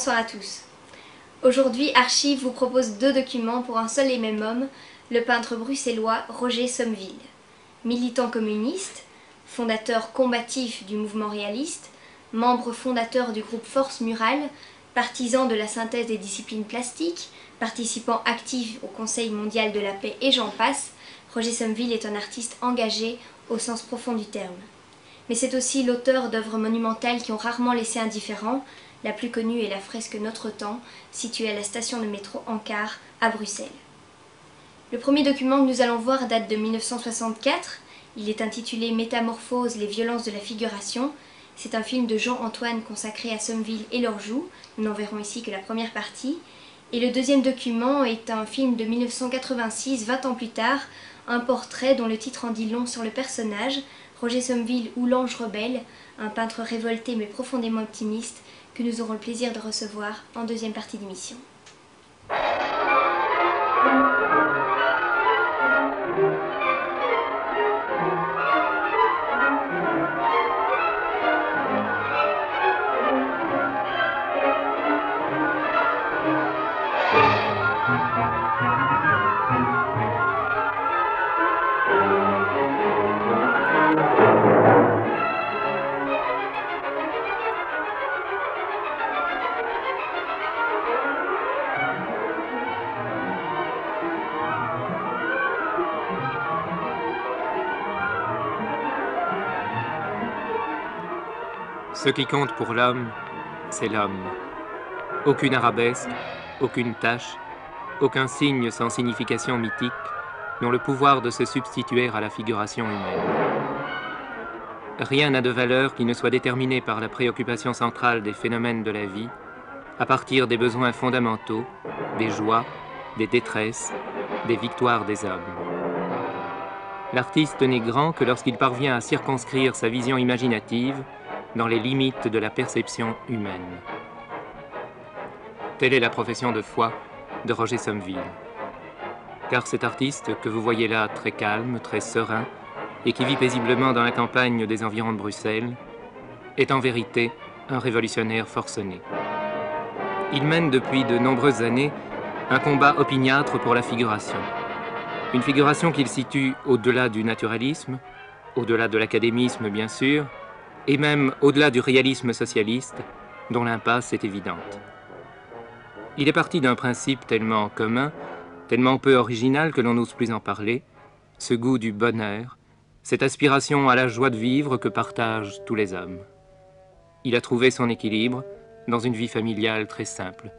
Bonsoir à tous. Aujourd'hui, Archive vous propose deux documents pour un seul et même homme, le peintre bruxellois Roger Sommeville. Militant communiste, fondateur combatif du mouvement réaliste, membre fondateur du groupe Force Murale, partisan de la synthèse des disciplines plastiques, participant actif au Conseil mondial de la paix et j'en passe, Roger Sommeville est un artiste engagé au sens profond du terme. Mais c'est aussi l'auteur d'œuvres monumentales qui ont rarement laissé indifférent. La plus connue est la fresque Notre Temps, située à la station de métro Ankar, à Bruxelles. Le premier document que nous allons voir date de 1964. Il est intitulé Métamorphose, les violences de la figuration. C'est un film de Jean-Antoine consacré à Sommeville et leurs joues. Nous n'en verrons ici que la première partie. Et le deuxième document est un film de 1986, 20 ans plus tard, un portrait dont le titre en dit long sur le personnage, Roger Sommeville ou l'ange rebelle, un peintre révolté mais profondément optimiste, que nous aurons le plaisir de recevoir en deuxième partie d'émission. Ce qui compte pour l'homme, c'est l'homme. Aucune arabesque, aucune tâche, aucun signe sans signification mythique n'ont le pouvoir de se substituer à la figuration humaine. Rien n'a de valeur qui ne soit déterminé par la préoccupation centrale des phénomènes de la vie, à partir des besoins fondamentaux, des joies, des détresses, des victoires des hommes. L'artiste n'est grand que lorsqu'il parvient à circonscrire sa vision imaginative dans les limites de la perception humaine. Telle est la profession de foi de Roger Sommeville. Car cet artiste que vous voyez là très calme, très serein, et qui vit paisiblement dans la campagne des environs de Bruxelles, est en vérité un révolutionnaire forcené. Il mène depuis de nombreuses années un combat opiniâtre pour la figuration. Une figuration qu'il situe au-delà du naturalisme, au-delà de l'académisme bien sûr, et même au-delà du réalisme socialiste, dont l'impasse est évidente. Il est parti d'un principe tellement commun, tellement peu original que l'on n'ose plus en parler, ce goût du bonheur, cette aspiration à la joie de vivre que partagent tous les hommes. Il a trouvé son équilibre dans une vie familiale très simple.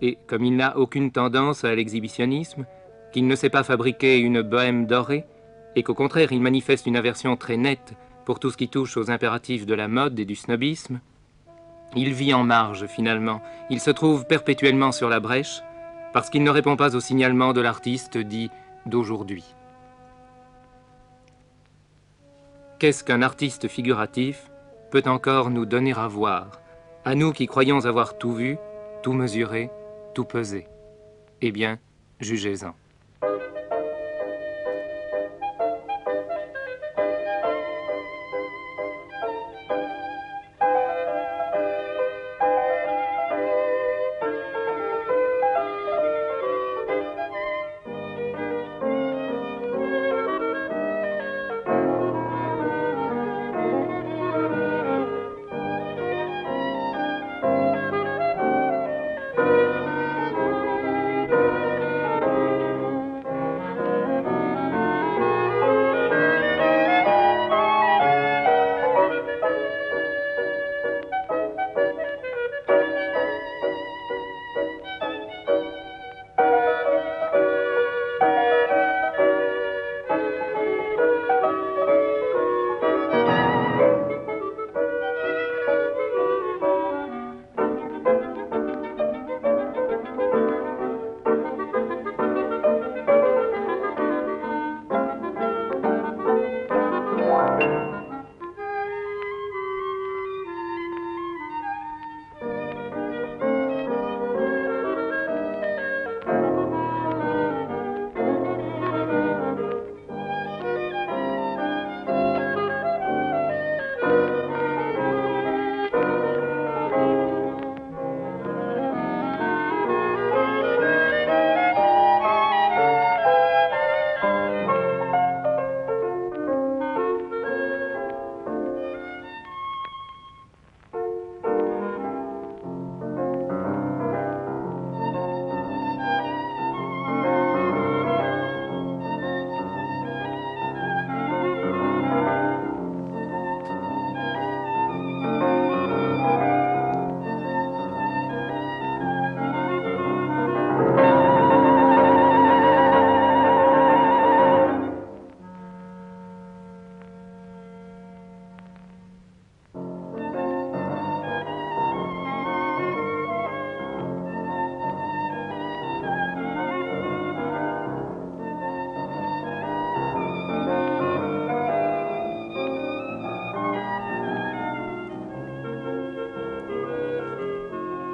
Et comme il n'a aucune tendance à l'exhibitionnisme, qu'il ne sait pas fabriquer une bohème dorée, et qu'au contraire il manifeste une aversion très nette pour tout ce qui touche aux impératifs de la mode et du snobisme, il vit en marge finalement, il se trouve perpétuellement sur la brèche, parce qu'il ne répond pas au signalement de l'artiste dit d'aujourd'hui. Qu'est-ce qu'un artiste figuratif peut encore nous donner à voir, à nous qui croyons avoir tout vu, tout mesuré, tout pesé? Eh bien, jugez-en.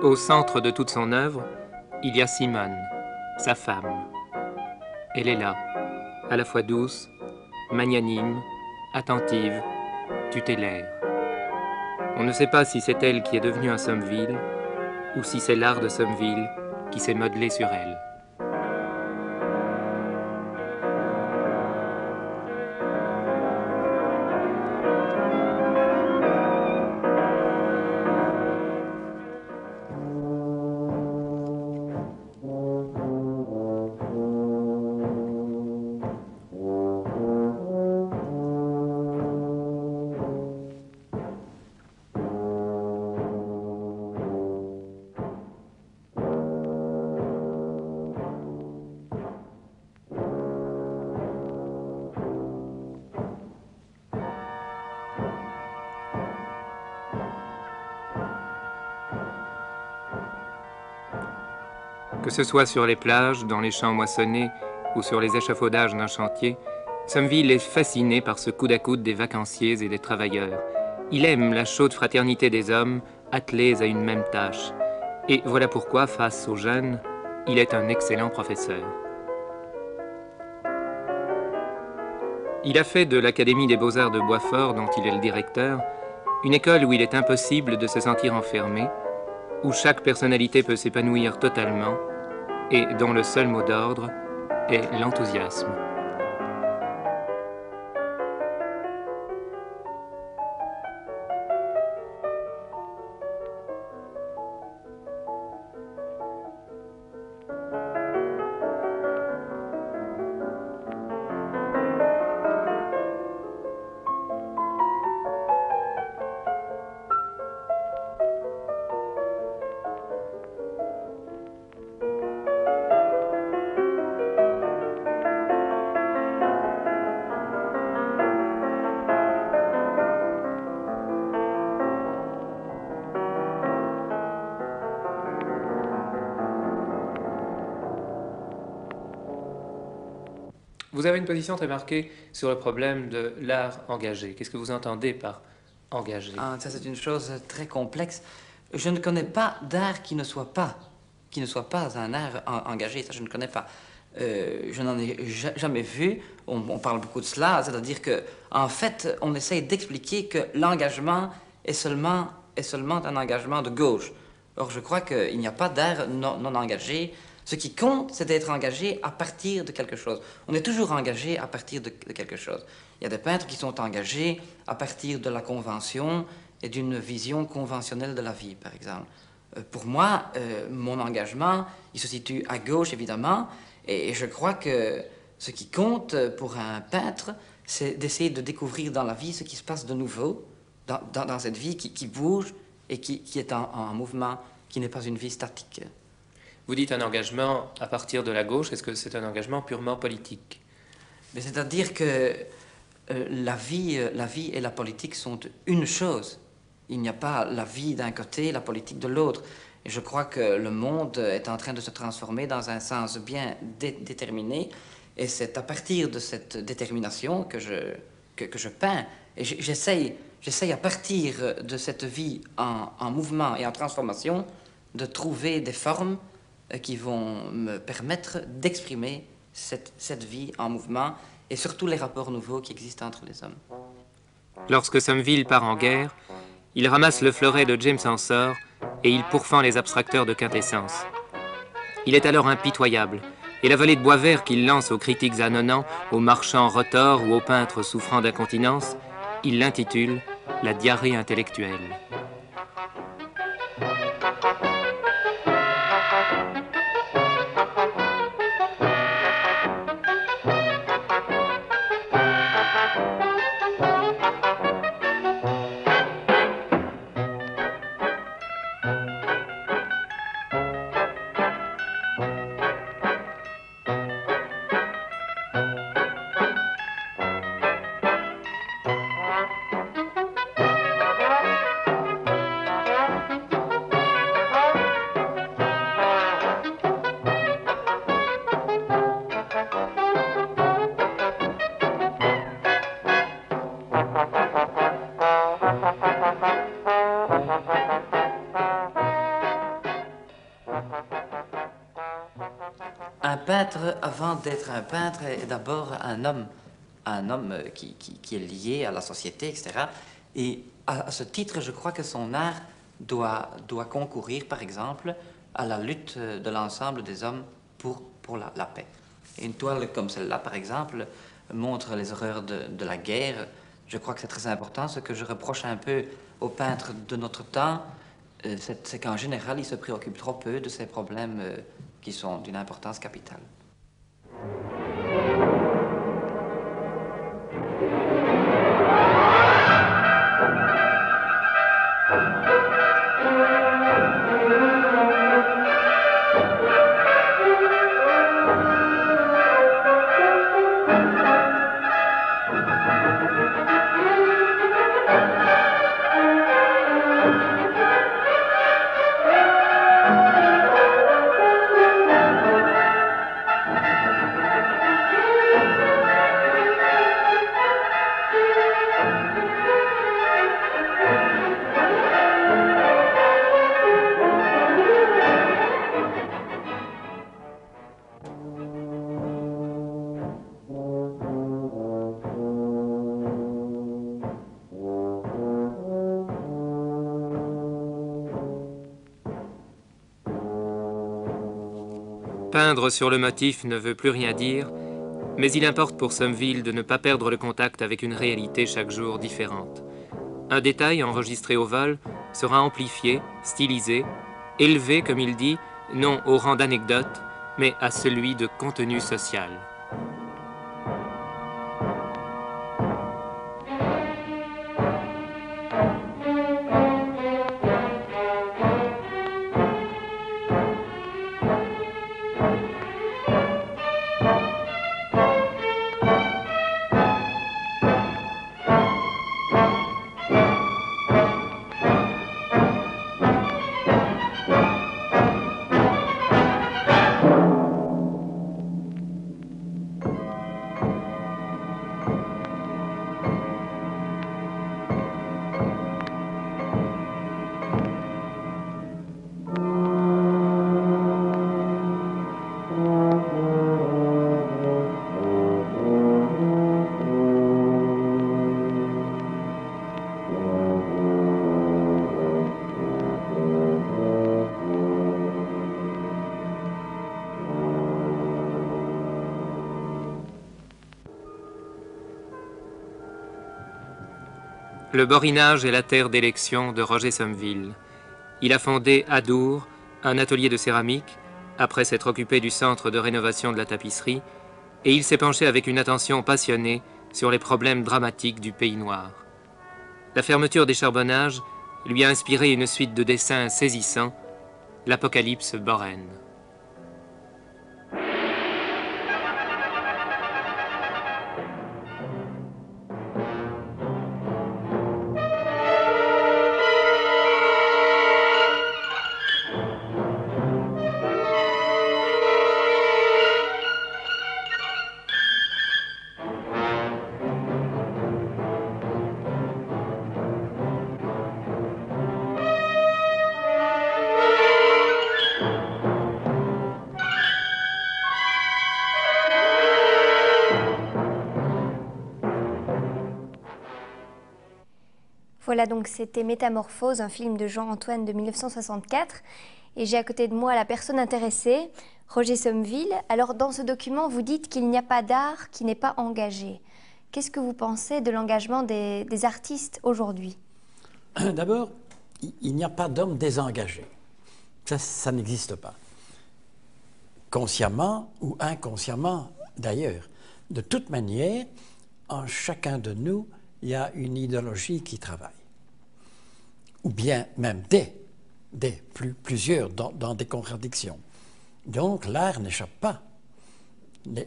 Au centre de toute son œuvre, il y a Simone, sa femme. Elle est là, à la fois douce, magnanime, attentive, tutélaire. On ne sait pas si c'est elle qui est devenue un Sommeville ou si c'est l'art de Sommeville qui s'est modelé sur elle. Que ce soit sur les plages, dans les champs moissonnés ou sur les échafaudages d'un chantier, Somerville est fasciné par ce coude à coude des vacanciers et des travailleurs. Il aime la chaude fraternité des hommes attelés à une même tâche. Et voilà pourquoi, face aux jeunes, il est un excellent professeur. Il a fait de l'Académie des beaux-arts de Boisfort, dont il est le directeur, une école où il est impossible de se sentir enfermé, où chaque personnalité peut s'épanouir totalement et dont le seul mot d'ordre est l'enthousiasme. Position très marquée sur le problème de l'art engagé. Qu'est-ce que vous entendez par engagé? Ah, Ça, c'est une chose très complexe. Je ne connais pas d'art qui ne soit pas, qui ne soit pas un art engagé. Ça, je ne connais pas. Euh, je n'en ai jamais vu. On, parle beaucoup de cela, c'est-à-dire que, en fait, on essaye d'expliquer que l'engagement est seulement, est seulement un engagement de gauche. Or, je crois qu'il n'y a pas d'art non engagé ce qui compte, c'est d'être engagé à partir de quelque chose. On est toujours engagé à partir de, quelque chose. Il y a des peintres qui sont engagés à partir de la convention et d'une vision conventionnelle de la vie, par exemple. Euh, pour moi, euh, mon engagement, il se situe à gauche, évidemment, et, je crois que ce qui compte pour un peintre, c'est d'essayer de découvrir dans la vie ce qui se passe de nouveau, dans, cette vie qui, bouge et qui, est en mouvement, qui n'est pas une vie statique. Vous dites un engagement à partir de la gauche, est-ce que c'est un engagement purement politique C'est-à-dire que euh, la, vie, euh, la vie et la politique sont une chose. Il n'y a pas la vie d'un côté, la politique de l'autre. Je crois que le monde est en train de se transformer dans un sens bien déterminé. Et c'est à partir de cette détermination que je, que, je peins. Et j'essaye, j'essaye à partir de cette vie en, en mouvement et en transformation de trouver des formes qui vont me permettre d'exprimer cette, vie en mouvement et surtout les rapports nouveaux qui existent entre les hommes. Lorsque Somerville part en guerre, il ramasse le fleuret de James Ensor et il pourfend les abstracteurs de quintessence. Il est alors impitoyable, et la volée de bois vert qu'il lance aux critiques annonnants, aux marchands retors ou aux peintres souffrant d'incontinence, il l'intitule La diarrhée intellectuelle. Peintre, avant d'être un peintre, est d'abord un homme, un homme qui, qui, est lié à la société, etc. Et à, ce titre, je crois que son art doit, doit concourir, par exemple, à la lutte de l'ensemble des hommes pour, pour la, paix. une toile comme celle-là, par exemple, montre les horreurs de, la guerre. Je crois que c'est très important. Ce que je reproche un peu aux peintres de notre temps, euh, c'est qu'en général, ils se préoccupent trop peu de ces problèmes euh, qui sont d'une importance capitale. Peindre sur le motif ne veut plus rien dire, mais il importe pour Somerville de ne pas perdre le contact avec une réalité chaque jour différente. Un détail enregistré au vol sera amplifié, stylisé, élevé, comme il dit, non au rang d'anecdote, mais à celui de contenu social. Le Borinage est la terre d'élection de Roger Somerville. Il a fondé à Dour un atelier de céramique, après s'être occupé du centre de rénovation de la tapisserie, et il s'est penché avec une attention passionnée sur les problèmes dramatiques du pays noir. La fermeture des charbonnages lui a inspiré une suite de dessins saisissants, l'Apocalypse boraine. Voilà donc c'était Métamorphose, un film de Jean-Antoine de 1964. Et j'ai à côté de moi la personne intéressée, Roger Sommeville. Alors dans ce document, vous dites qu'il n'y a pas d'art qui n'est pas engagé. Qu'est-ce que vous pensez de l'engagement des, artistes aujourd'hui? D'abord, il n'y a pas d'homme désengagé. Ça, ça n'existe pas. Consciemment ou inconsciemment d'ailleurs. De toute manière, en chacun de nous, il y a une idéologie qui travaille ou bien même des, des plus, plusieurs dans, dans des contradictions. Donc l'art n'échappe pas.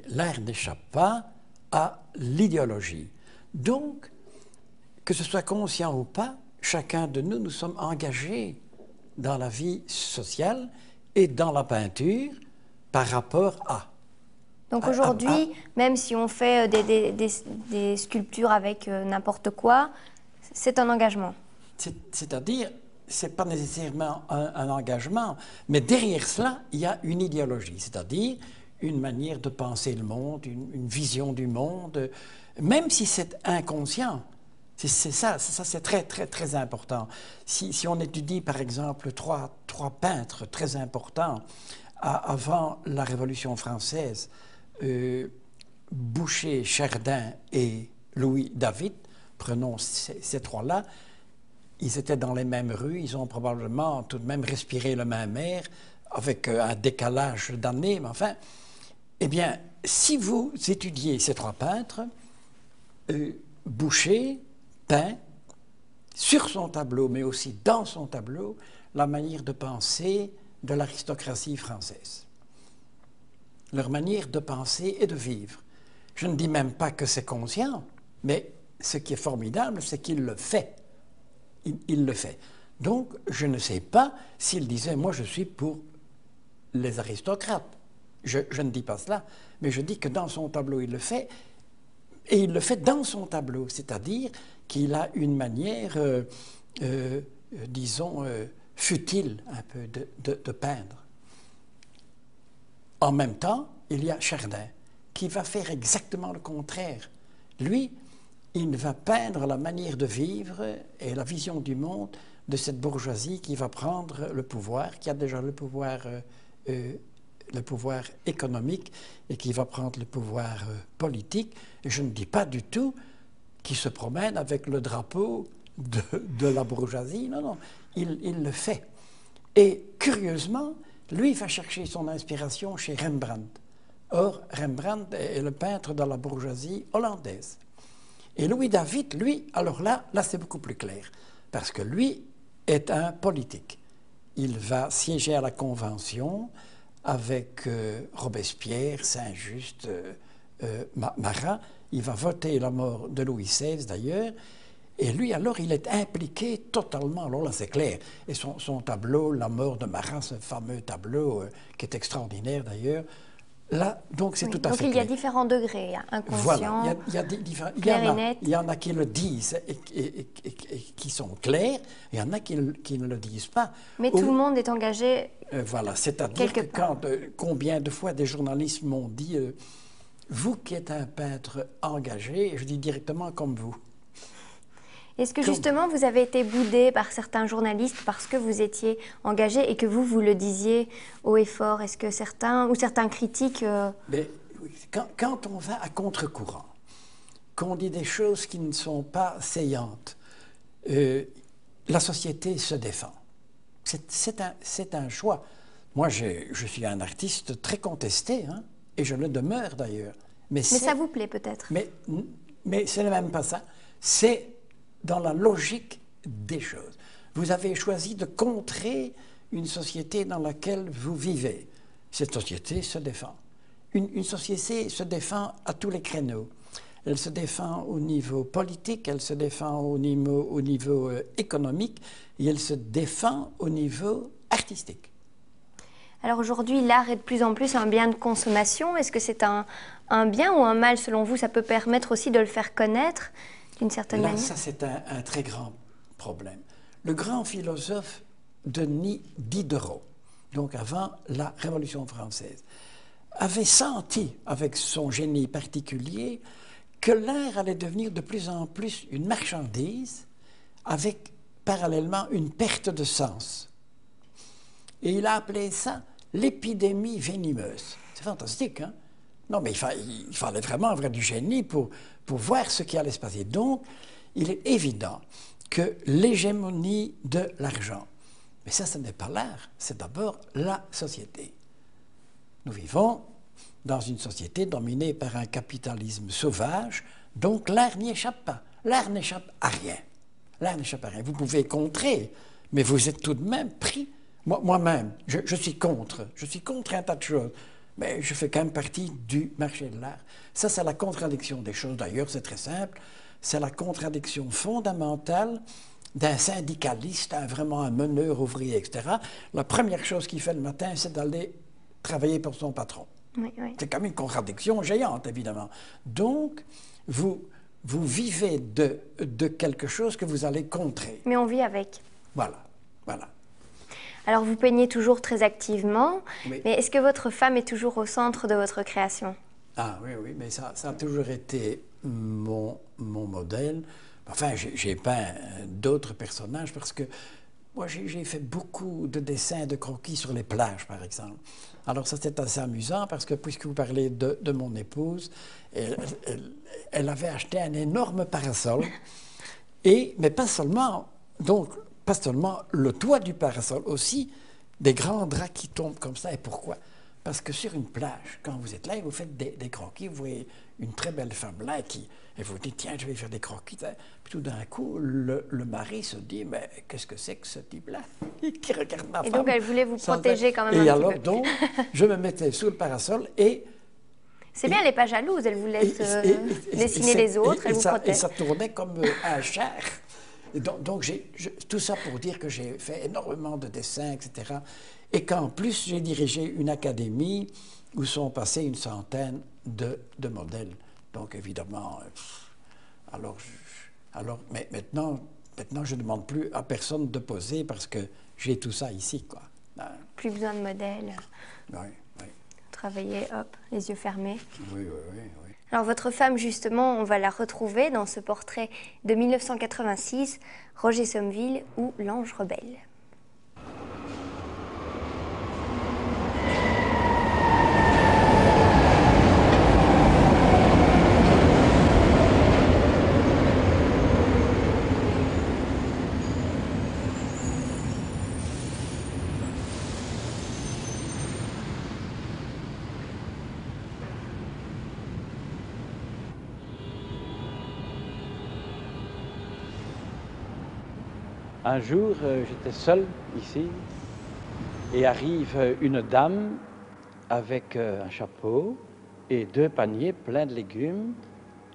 L'art n'échappe pas à l'idéologie. Donc, que ce soit conscient ou pas, chacun de nous, nous sommes engagés dans la vie sociale et dans la peinture par rapport à. Donc aujourd'hui, même si on fait euh, des, des, des, sculptures avec euh, n'importe quoi, c'est un engagement. C'est-à-dire, ce n'est pas nécessairement un, engagement, mais derrière cela, il y a une idéologie, c'est-à-dire une manière de penser le monde, une, vision du monde, même si c'est inconscient. C'est ça, ça c'est très, très, très important. Si, on étudie, par exemple, trois, trois peintres très importants avant la Révolution française, euh, Boucher, Chardin et Louis David, prenons ces, trois-là, ils étaient dans les mêmes rues, ils ont probablement tout de même respiré le même air, avec euh, un décalage d'années, mais enfin, eh bien, si vous étudiez ces trois peintres, euh, Boucher peint sur son tableau, mais aussi dans son tableau, la manière de penser de l'aristocratie française. Leur manière de penser et de vivre. Je ne dis même pas que c'est conscient, mais ce qui est formidable, c'est qu'il le fait. Il, le fait. Donc, je ne sais pas s'il disait, moi je suis pour les aristocrates. Je, ne dis pas cela, mais je dis que dans son tableau, il le fait, et il le fait dans son tableau, c'est-à-dire qu'il a une manière, euh, euh, disons, euh, futile un peu de peindre. En même temps, il y a Chardin, qui va faire exactement le contraire. Lui, il va peindre la manière de vivre et la vision du monde de cette bourgeoisie qui va prendre le pouvoir, qui a déjà le pouvoir, euh, euh, le pouvoir économique et qui va prendre le pouvoir euh, politique. Et je ne dis pas du tout qu'il se promène avec le drapeau de, la bourgeoisie. Non, non, il, il le fait. Et curieusement, lui va chercher son inspiration chez Rembrandt. Or, Rembrandt est le peintre de la bourgeoisie hollandaise. Et Louis David, lui, alors là, là c'est beaucoup plus clair, parce que lui est un politique. Il va siéger à la Convention avec euh, Robespierre, Saint-Just, euh, euh, Marat. Il va voter la mort de Louis XVI d'ailleurs. Et lui, alors, il est impliqué totalement. Alors là, c'est clair. Et son, son, tableau, La mort de Marat, ce fameux tableau qui est extraordinaire d'ailleurs, Là, donc c'est tout à fait. Donc il y a différents degrés, inconscient, voilà. il y a, il il y en a qui le disent et, qui sont clairs, il y en a qui, ne le disent pas. Mais tout le monde est engagé. Euh, voilà, c'est-à-dire que quand, euh, combien de fois des journalistes m'ont dit euh, Vous qui êtes un peintre engagé, je dis directement comme vous. Est-ce que justement vous avez été boudé par certains journalistes parce que vous étiez engagé et que vous, vous le disiez haut et fort? Est-ce que certains ou certains critiques... Euh, Mais, quand, on va à contre-courant, qu'on dit des choses qui ne sont pas saillantes, euh, la société se défend. C'est un, un, choix. Moi, je suis un artiste très contesté, hein, et je le demeure d'ailleurs. Mais, mais ça vous plaît peut-être Mais, mais ce n'est même pas ça. C'est dans la logique des choses. Vous avez choisi de contrer une société dans laquelle vous vivez. Cette société se défend. Une, société se défend à tous les créneaux. Elle se défend au niveau politique, elle se défend au niveau, au niveau euh, économique et elle se défend au niveau artistique. Alors aujourd'hui, l'art est de plus en plus un bien de consommation. Est-ce que c'est un bien ou un mal selon vous? Ça peut permettre aussi de le faire connaître certaine Là, Ça, c'est un, très grand problème. Le grand philosophe Denis Diderot, donc avant la Révolution française, avait senti, avec son génie particulier, que l'art allait devenir de plus en plus une marchandise avec parallèlement une perte de sens. Et il a appelé ça l'épidémie venimeuse. C'est fantastique, hein? Non, mais il, fallait vraiment avoir du génie pour, pour voir ce qui allait se passer. Donc, il est évident que l'hégémonie de l'argent, mais ça, ce n'est pas l'art, c'est d'abord la société. Nous vivons dans une société dominée par un capitalisme sauvage, donc l'art n'y échappe pas. L'art n'échappe à rien. L'art n'échappe à rien. Vous pouvez contrer, mais vous êtes tout de même pris. Moi-même, je, je, suis contre. Je suis contre un tas de choses mais je fais quand même partie du marché de l'art. Ça, c'est la contradiction des choses. D'ailleurs, c'est très simple. C'est la contradiction fondamentale d'un syndicaliste, un, vraiment un meneur ouvrier, etc. La première chose qu'il fait le matin, c'est d'aller travailler pour son patron. C'est quand même une contradiction géante, évidemment. Donc, vous, vous vivez de, de quelque chose que vous allez contrer. Mais on vit avec. Voilà, voilà. Alors vous peignez toujours très activement, Oui. mais est-ce que votre femme est toujours au centre de votre création? Ah oui, oui, mais ça, ça a toujours été mon, mon modèle. Enfin, j'ai peint d'autres personnages parce que moi, j'ai j'ai fait beaucoup de dessins, de croquis sur les plages, par exemple. Alors ça, c'était assez amusant parce que, puisque vous parlez de, de mon épouse, elle, elle- elle avait acheté un énorme parasol. Et, mais pas seulement, donc, pas seulement le toit du parasol, aussi des grands draps qui tombent comme ça. Et pourquoi? Parce que sur une plage, quand vous êtes là et vous faites des, des croquis, vous voyez une très belle femme là et, qui, et vous dites, tiens, je vais faire des croquis. Puis tout d'un coup, le, le mari se dit, mais qu'est-ce que c'est que ce type-là? Qui regarde ma Et femme donc, elle voulait vous protéger quand même Et un petit alors, peu. donc, je me mettais sous le parasol et C'est bien, elle n'est pas jalouse, elle vous laisse et- euh, et- et- dessiner et les autres, et- elle et vous ça, Et ça tournait comme euh, un char. Donc, donc j'ai, je- tout ça pour dire que j'ai fait énormément de dessins, etc. Et qu'en plus, j'ai dirigé une académie où sont passés une centaine de, de modèles. Donc, évidemment, euh, alors, je- alors mais maintenant, maintenant, je ne demande plus à personne de poser parce que j'ai tout ça ici, quoi. Ah, Plus besoin de modèle. oui, oui, Travailler, hop, les yeux fermés. oui, oui, oui, oui. Alors votre femme, justement, on va la retrouver dans ce portrait de 1986, Roger Sommeville ou L'Ange rebelle. Un jour, euh, j'étais seul ici et arrive une dame avec euh, un chapeau et deux paniers pleins de légumes.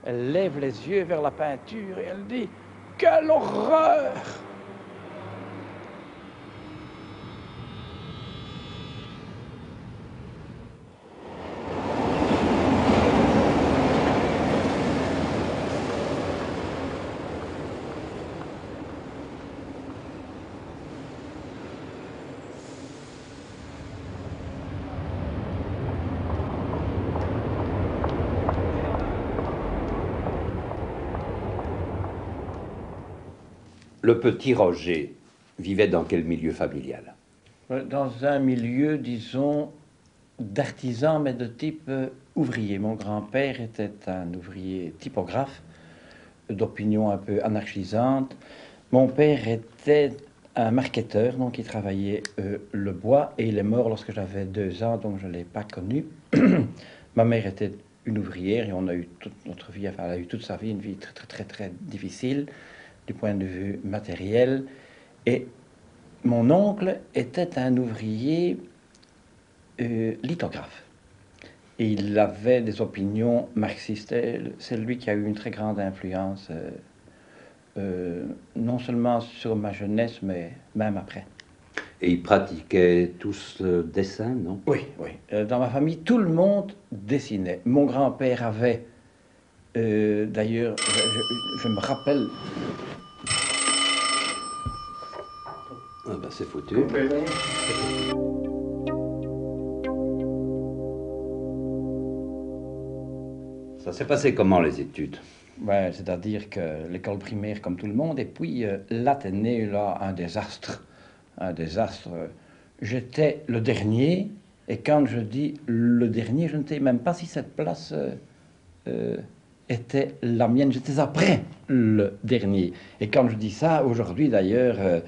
Elle lève les yeux vers la peinture et elle dit Quelle horreur Le petit Roger vivait dans quel milieu familial? Euh, Dans un milieu, disons, d'artisans, mais de type euh, ouvrier. Mon grand-père était un ouvrier typographe, d'opinion un peu anarchisante. Mon père était un marketeur, donc il travaillait euh, le bois, et il est mort lorsque j'avais deux ans, donc je ne l'ai pas connu. Ma mère était une ouvrière et on a eu toute notre vie, enfin, elle a eu toute sa vie une vie très, très, très, très difficile du point de vue matériel. Et mon oncle était un ouvrier euh, lithographe. Et il avait des opinions marxistes. C'est lui qui a eu une très grande influence, euh, euh, non seulement sur ma jeunesse, mais même après. Et ils pratiquaient tous le dessin, non? Oui, oui. Dans ma famille, tout le monde dessinait. Mon grand-père avait, euh, d'ailleurs, je, me rappelle, Ah ben, C'est foutu. Ça s'est passé comment les études? Ouais, c'est-à-dire que l'école primaire comme tout le monde, et puis euh, l'Athénée, là, un désastre. Un désastre. J'étais le dernier, et quand je dis le dernier, je ne sais même pas si cette place euh, euh, était la mienne. J'étais après le dernier. Et quand je dis ça, aujourd'hui d'ailleurs, euh,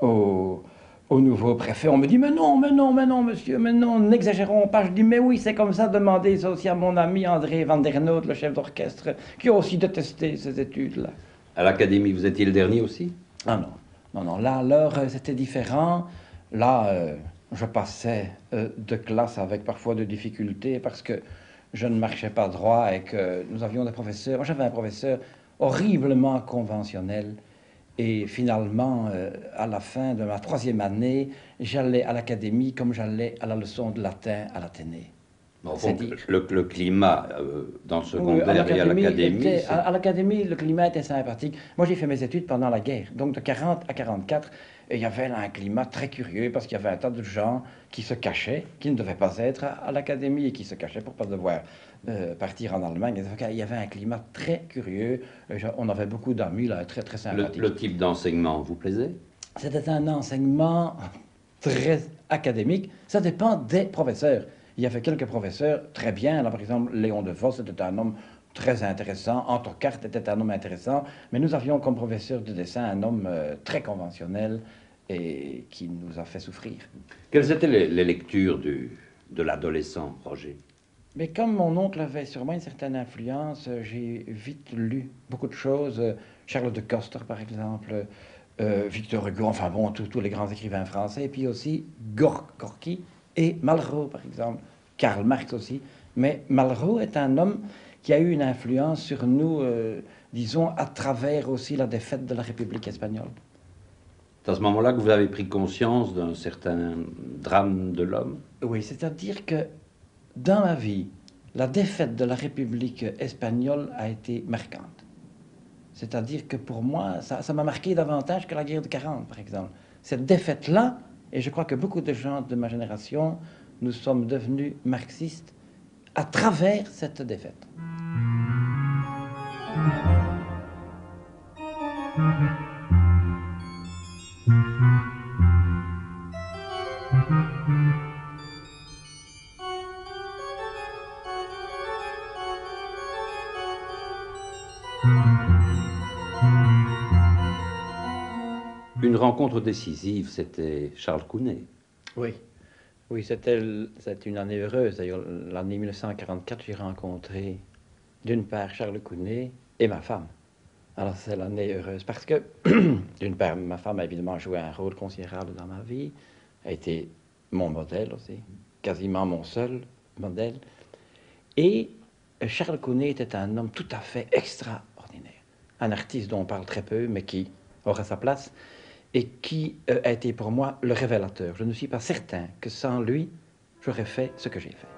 au, au nouveau préfet, on me dit Mais non, mais non, mais non, monsieur, mais non, n'exagérons pas. Je dis Mais oui, c'est comme ça, demandez ça aussi à mon ami André Van der Noot, le chef d'orchestre, qui a aussi détesté ces études-là. À l'académie, vous étiez le dernier aussi? Ah non, non, non. Là, alors, euh, c'était différent. Là, euh, je passais euh, de classe avec parfois de difficultés parce que je ne marchais pas droit et que nous avions des professeurs. Moi, j'avais un professeur horriblement conventionnel. Et finalement, euh, à la fin de ma troisième année, j'allais à l'académie comme j'allais à la leçon de latin à l'Athénée. Le, le climat euh, dans le Oui, secondaire et à l'académie, à, à l'académie, le climat était sympathique. Moi, j'ai fait mes études pendant la guerre, donc de 40 à 44. Et il y avait là un climat très curieux parce qu'il y avait un tas de gens qui se cachaient, qui ne devaient pas être à, à l'académie et qui se cachaient pour pas devoir euh, partir en Allemagne. Donc, il y avait un climat très curieux. Euh, On avait beaucoup d'amis là, très très le, sympathiques. le type d'enseignement vous plaisait? C'était un enseignement très académique. Ça dépend des professeurs. Il y avait quelques professeurs très bien. Là, par exemple, Léon de Vos était un homme très intéressant. Antocarte était un homme intéressant. Mais nous avions comme professeur de dessin un homme euh, très conventionnel et qui nous a fait souffrir. Quelles étaient les, les lectures du, de l'adolescent, Roger? Mais comme mon oncle avait sur moi une certaine influence, euh, j'ai vite lu beaucoup de choses. Charles de Coster, par exemple, euh, Victor Hugo, enfin bon, tous les grands écrivains français, et puis aussi Gor- Gorky et Malraux, par exemple, Karl Marx aussi. Mais Malraux est un homme qui a eu une influence sur nous, euh, disons, à travers aussi la défaite de la République espagnole. C'est à ce moment-là que vous avez pris conscience d'un certain drame de l'homme? Oui, c'est-à-dire que dans ma vie, la défaite de la République espagnole a été marquante. C'est-à-dire que pour moi, ça ça m'a marqué davantage que la guerre de 40, par exemple. Cette défaite-là, et je crois que beaucoup de gens de ma génération, nous sommes devenus marxistes à travers cette défaite. Rencontre décisive, c'était Charles Counet. Oui, oui, c'était une année heureuse. D'ailleurs, l'année 1944, j'ai rencontré d'une part Charles Counet et ma femme. Alors c'est l'année heureuse parce que d'une part, ma femme a évidemment joué un rôle considérable dans ma vie, a été mon modèle aussi, quasiment mon seul modèle. Et euh, Charles Counet était un homme tout à fait extraordinaire, un artiste dont on parle très peu, mais qui aura sa place et qui euh, a été pour moi le révélateur. Je ne suis pas certain que sans lui, j'aurais fait ce que j'ai fait.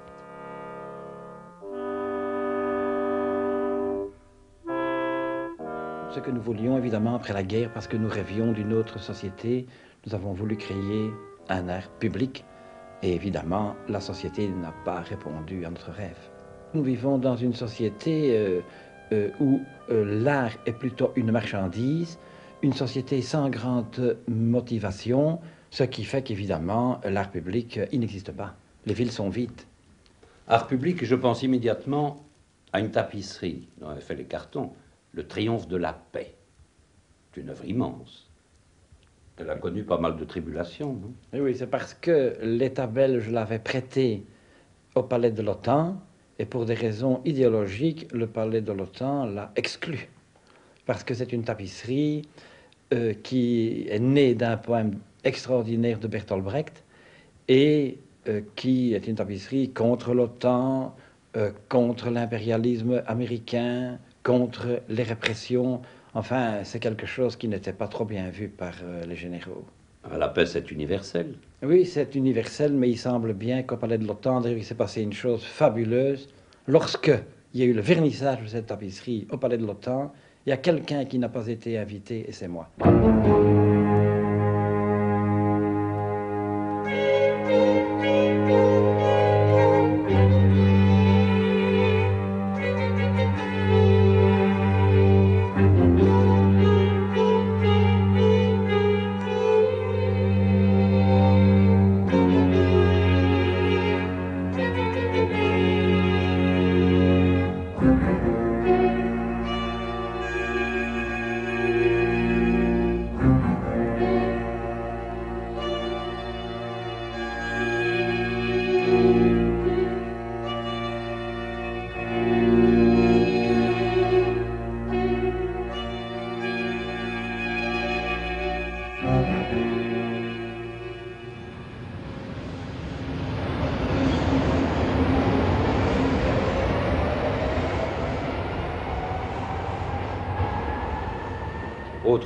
Ce que nous voulions évidemment après la guerre, parce que nous rêvions d'une autre société, nous avons voulu créer un art public. Et évidemment, la société n'a pas répondu à notre rêve. Nous vivons dans une société euh, euh, où l'art est plutôt une marchandise, une société sans grande motivation, ce qui fait qu'évidemment, l'art public, il n'existe pas. Les villes sont vides. Art public, je pense immédiatement à une tapisserie dont avait fait les cartons, Le triomphe de la paix. C'est une œuvre immense. Elle a connu pas mal de tribulations. non? Eh Oui, c'est parce que l'État belge l'avait prêté au palais de l'OTAN, et pour des raisons idéologiques, le palais de l'OTAN l'a exclu. Parce que c'est une tapisserie euh, qui est née d'un poème extraordinaire de Bertolt Brecht, et euh, qui est une tapisserie contre l'OTAN, euh, contre l'impérialisme américain, contre les répressions. Enfin, c'est quelque chose qui n'était pas trop bien vu par les généraux. Ah, La paix, c'est universel. Oui, c'est universel, mais il semble bien qu'au palais de l'OTAN, il s'est passé une chose fabuleuse. Lorsque il y a eu le vernissage de cette tapisserie au palais de l'OTAN, il y a quelqu'un qui n'a pas été invité, et c'est moi.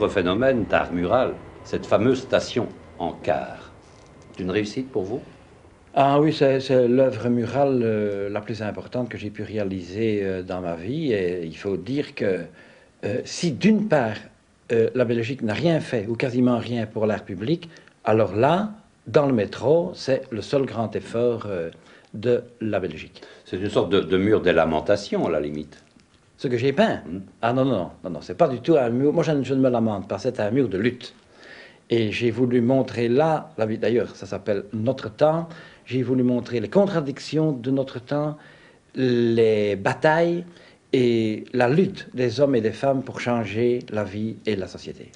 Autre phénomène d'art mural, cette fameuse station en quart. C'est une réussite pour vous? Ah oui, c'est l'œuvre murale euh, la plus importante que j'ai pu réaliser euh, dans ma vie. Et il faut dire que euh, si d'une part la Belgique n'a rien fait ou quasiment rien pour l'art public, alors là, dans le métro, c'est le seul grand effort de la Belgique. C'est une sorte de, de mur des lamentations, à la limite. Ce que j'ai peint Mm. Ah non, non, non, non, non c'est pas du tout un mur. Moi, je ne, je ne me lamente pas, c'est un mur de lutte. Et j'ai voulu montrer là, là, d'ailleurs, ça s'appelle Notre temps, j'ai voulu montrer les contradictions de notre temps, les batailles et la lutte des hommes et des femmes pour changer la vie et la société.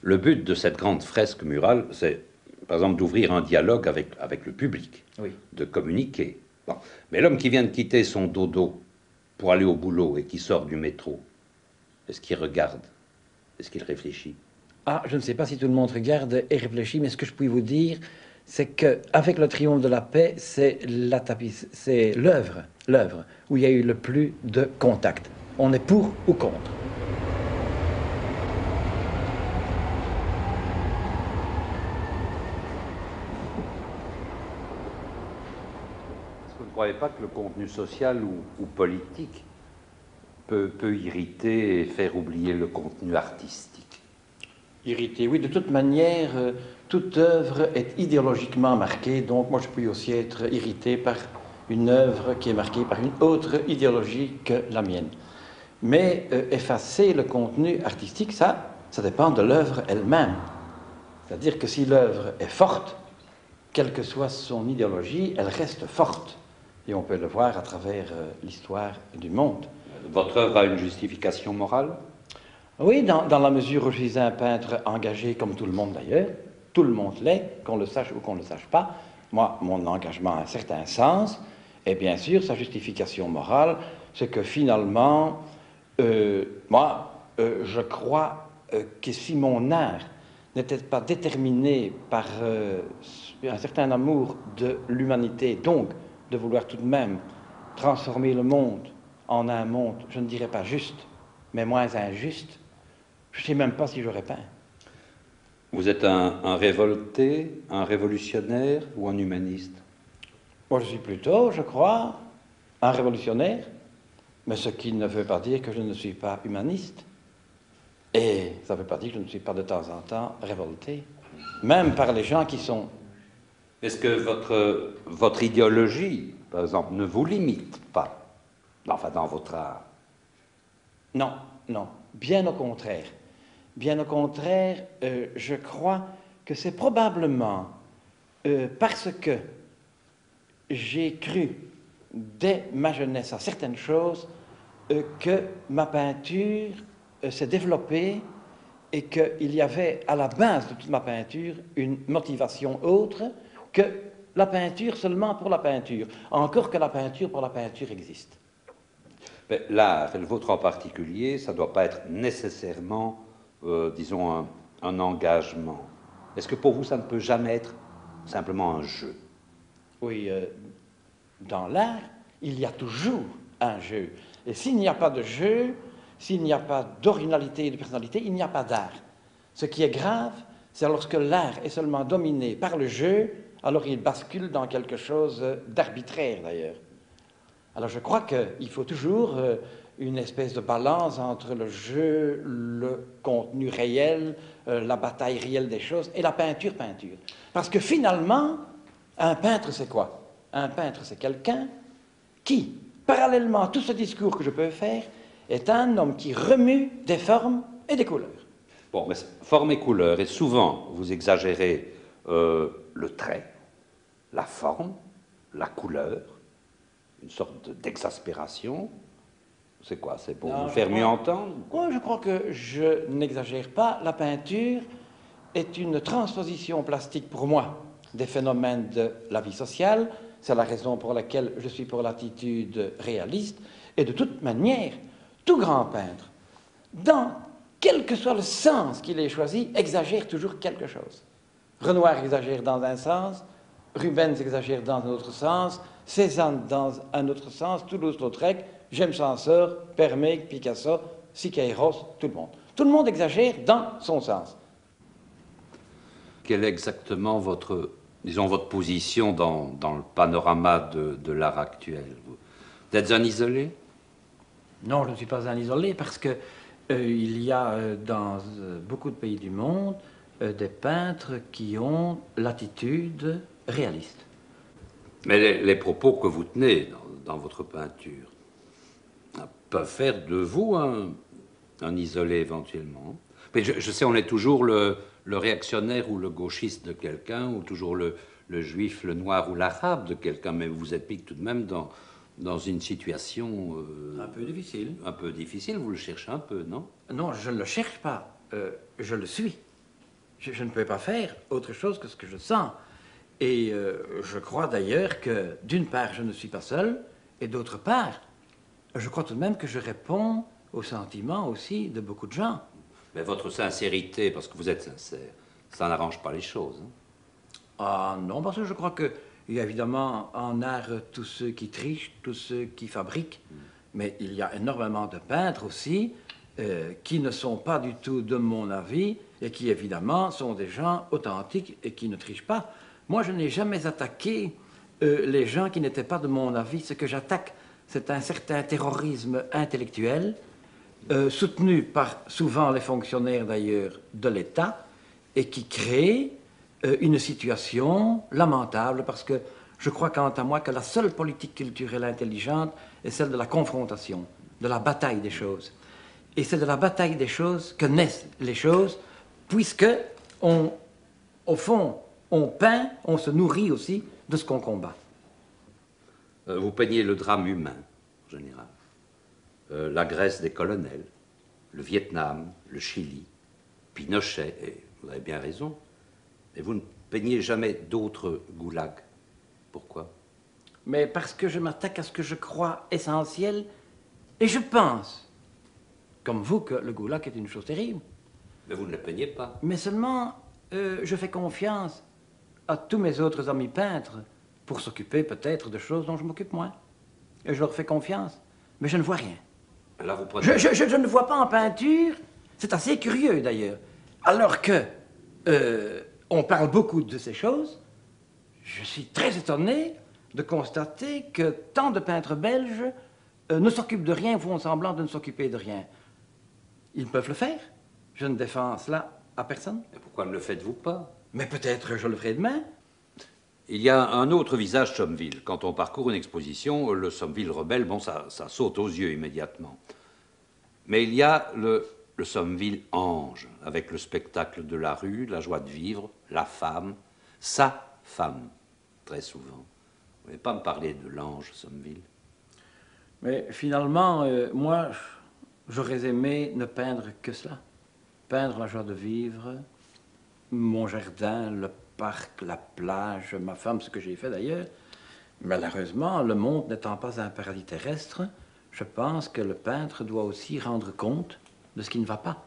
Le but de cette grande fresque murale, c'est, par exemple, d'ouvrir un dialogue avec, avec le public, Oui. de communiquer. Bon. Mais l'homme qui vient de quitter son dodo pour aller au boulot et qui sort du métro, est-ce qu'il regarde? Est-ce qu'il réfléchit? Ah, je ne sais pas si tout le monde regarde et réfléchit, mais ce que je puis vous dire, c'est que avec le triomphe de la paix, c'est la c'est l'œuvre, l'œuvre où il y a eu le plus de contact. On est pour ou contre? Est-ce que vous ne croyez pas que le contenu social ou, politique peut, irriter et faire oublier le contenu artistique? Irrité, oui. De toute manière, euh, toute œuvre est idéologiquement marquée, donc moi je puis aussi être irrité par une œuvre qui est marquée par une autre idéologie que la mienne. Mais euh, effacer le contenu artistique, ça, ça dépend de l'œuvre elle-même. C'est-à-dire que si l'œuvre est forte, quelle que soit son idéologie, elle reste forte. Et on peut le voir à travers euh, l'histoire du monde. Votre œuvre a une justification morale? Oui, dans, dans la mesure où je suis un peintre engagé comme tout le monde d'ailleurs, tout le monde l'est, qu'on le sache ou qu'on ne le sache pas. Moi, mon engagement a un certain sens, et bien sûr, sa justification morale, c'est que finalement, euh, moi, euh, je crois euh, que si mon art n'était pas déterminé par un certain amour de l'humanité, donc de vouloir tout de même transformer le monde en un monde, je ne dirais pas juste, mais moins injuste, je ne sais même pas si j'aurais peint. Vous êtes un, un révolté, un révolutionnaire ou un humaniste? Moi, je suis plutôt, je crois, un révolutionnaire, mais ce qui ne veut pas dire que je ne suis pas humaniste. Et ça ne veut pas dire que je ne suis pas de temps en temps révolté, même par les gens qui sont. Est-ce que votre, idéologie, par exemple, ne vous limite pas? Dans votre art. Non, non, bien au contraire. Bien au contraire, euh, je crois que c'est probablement euh, parce que j'ai cru dès ma jeunesse à certaines choses euh, que ma peinture s'est développée et qu'il y avait à la base de toute ma peinture une motivation autre que la peinture seulement pour la peinture, encore que la peinture pour la peinture existe. Mais L'art, et le vôtre en particulier, ça ne doit pas être nécessairement, euh, disons, un, un engagement. Est-ce que pour vous, ça ne peut jamais être simplement un jeu? Oui, euh, dans l'art, il y a toujours un jeu. Et s'il n'y a pas de jeu, s'il n'y a pas d'originalité et de personnalité, il n'y a pas d'art. Ce qui est grave, c'est lorsque l'art est seulement dominé par le jeu, alors il bascule dans quelque chose d'arbitraire d'ailleurs. Alors je crois qu'il faut toujours euh, une espèce de balance entre le jeu, le contenu réel, euh, la bataille réelle des choses et la peinture peinture. Parce que finalement, un peintre c'est quoi? Un peintre c'est quelqu'un qui, parallèlement à tout ce discours que je peux faire, est un homme qui remue des formes et des couleurs. Bon, mais forme et couleur, et souvent, vous exagérez euh, le trait, la forme, la couleur, une sorte d'exaspération. C'est quoi? C'est pour Non, vous faire mieux entendre? Oui, je crois que je n'exagère pas. La peinture est une transposition plastique pour moi des phénomènes de la vie sociale. C'est la raison pour laquelle je suis pour l'attitude réaliste. Et de toute manière, tout grand peintre, dans quel que soit le sens qu'il ait choisi, exagère toujours quelque chose. Renoir exagère dans un sens, Rubens exagère dans un autre sens, Cézanne dans un autre sens, Toulouse-Lautrec, James Ensor, Permec, Picasso, Siqueiros, tout le monde. Tout le monde exagère dans son sens. Quel est exactement votre, disons, votre position dans, dans le panorama de, de l'art actuel? Vous êtes un isolé? Non, je ne suis pas un isolé parce que euh, il y a euh, dans euh, beaucoup de pays du monde des peintres qui ont l'attitude réaliste. Mais les, les propos que vous tenez dans, dans votre peinture ah, peuvent faire de vous un, un isolé éventuellement. Mais je, je sais, on est toujours le, le réactionnaire ou le gauchiste de quelqu'un, ou toujours le, le juif, le noir ou l'arabe de quelqu'un, mais vous êtes pique tout de même dans, dans une situation euh, Un peu difficile. un peu difficile. Vous le cherchez un peu, non? Non, je ne le cherche pas, euh, je le suis. Je, je ne peux pas faire autre chose que ce que je sens. Et euh, je crois d'ailleurs que, d'une part, je ne suis pas seul, et d'autre part, je crois tout de même que je réponds aux sentiments aussi de beaucoup de gens. Mais votre sincérité, parce que vous êtes sincère, ça n'arrange pas les choses. hein. Ah non, parce que je crois qu'il y a évidemment en art tous ceux qui trichent, tous ceux qui fabriquent, mais il y a énormément de peintres aussi euh, qui ne sont pas du tout de mon avis et qui évidemment sont des gens authentiques et qui ne trichent pas. Moi, je n'ai jamais attaqué euh, les gens qui n'étaient pas de mon avis. Ce que j'attaque, c'est un certain terrorisme intellectuel, euh, soutenu par souvent les fonctionnaires d'ailleurs de l'État, et qui crée euh, une situation lamentable parce que je crois quant à moi que la seule politique culturelle intelligente est celle de la confrontation, de la bataille des choses. Et c'est de la bataille des choses que naissent les choses, puisque on, au fond, on peint, on se nourrit aussi de ce qu'on combat. Euh, vous peignez le drame humain, en général. Euh, la Grèce des colonels, le Vietnam, le Chili, Pinochet, et vous avez bien raison. Mais vous ne peignez jamais d'autres goulags. Pourquoi? Mais parce que je m'attaque à ce que je crois essentiel, et je pense, comme vous, que le goulag est une chose terrible. Mais vous ne le peignez pas. Mais seulement, euh, je fais confiance à tous mes autres amis peintres pour s'occuper peut-être de choses dont je m'occupe moins. Et je leur fais confiance. Mais je ne vois rien. Là, vous prenez... Je, je- je- je ne vois pas en peinture. C'est assez curieux d'ailleurs. Alors que euh, on parle beaucoup de ces choses, je suis très étonné de constater que tant de peintres belges euh, ne s'occupent de rien, font semblant de ne s'occuper de rien. Ils peuvent le faire. Je ne défends cela à personne. Mais pourquoi ne le faites-vous pas? Mais peut-être je le ferai demain. Il y a un autre visage Sommeville. Quand on parcourt une exposition, le Sommeville rebelle, bon, ça, ça saute aux yeux immédiatement. Mais il y a le, le Sommeville ange, avec le spectacle de la rue, la joie de vivre, la femme, sa femme, très souvent. Vous ne pas me parler de l'ange Sommeville? Mais finalement, euh, moi, j'aurais aimé ne peindre que cela. Peindre la joie de vivre, mon jardin, le parc, la plage, ma femme, ce que j'ai fait d'ailleurs. Malheureusement, le monde n'étant pas un paradis terrestre, je pense que le peintre doit aussi rendre compte de ce qui ne va pas.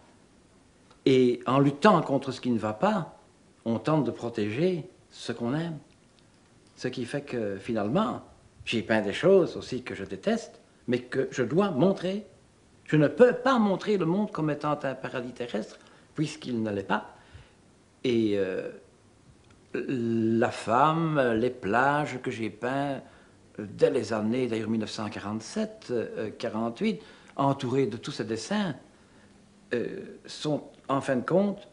Et en luttant contre ce qui ne va pas, on tente de protéger ce qu'on aime. Ce qui fait que finalement, j'ai peint des choses aussi que je déteste, mais que je dois montrer. Je ne peux pas montrer le monde comme étant un paradis terrestre, puisqu'il ne l'est pas. Et euh, la femme, les plages que j'ai peintes euh, dès les années, d'ailleurs 1947, euh, 48, entourées de tous ces dessins, sont en fin de compte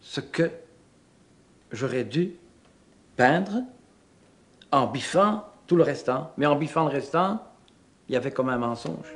ce que j'aurais dû peindre en biffant tout le restant. Mais en biffant le restant, il y avait comme un mensonge.